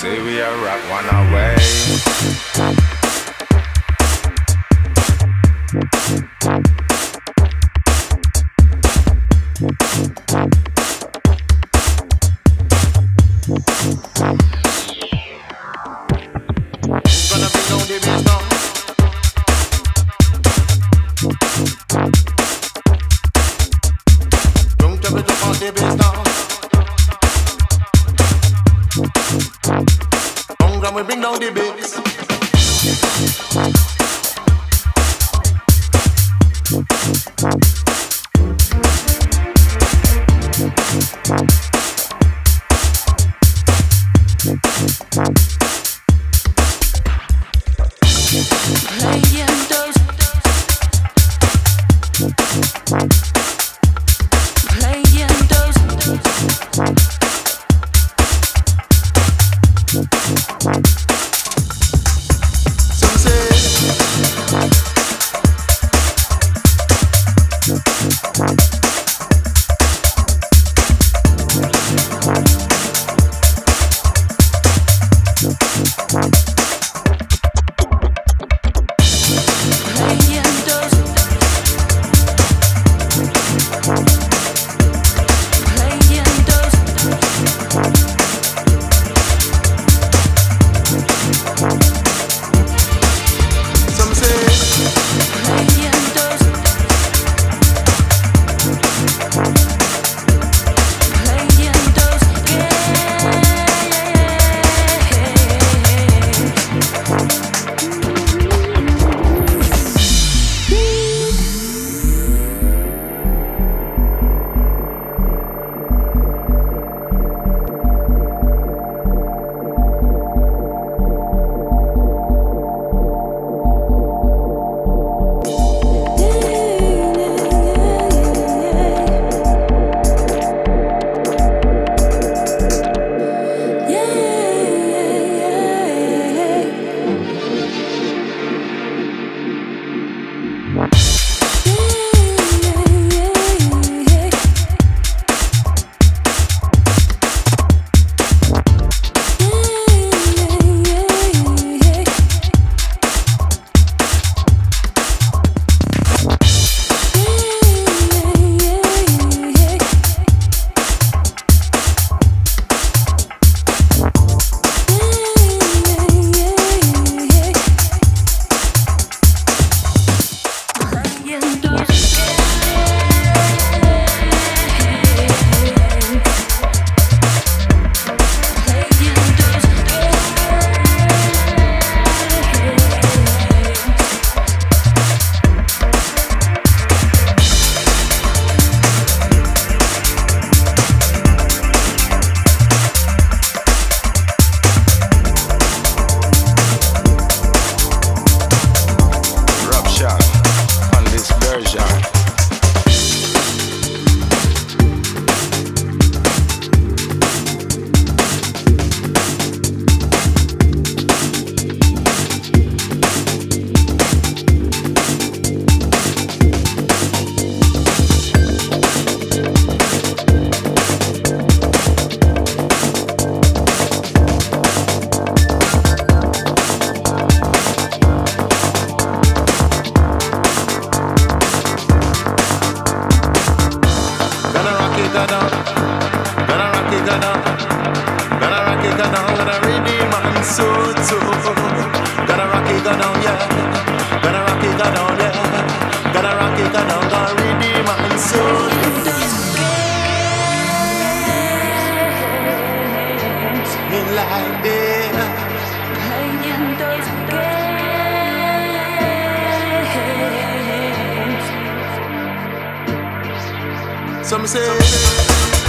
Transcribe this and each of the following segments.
say we are rock one away. Don't jump into my baby's we bring down the bigs. it, gonna, gonna rock it, gonna, gonna redeem and soon, soon. Gonna rock it, gonna, yeah. Gonna rock it, gonna, yeah. Gonna rock it, gonna, gonna redeem and soon. Me like this. Some say. Some say.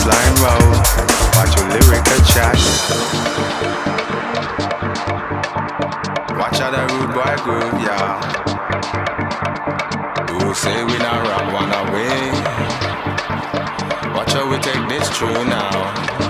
Your roll. Watch your lyrical chat. Watch how that rude boy groove, yeah. Who say we not run one away? Watch how we take this true now.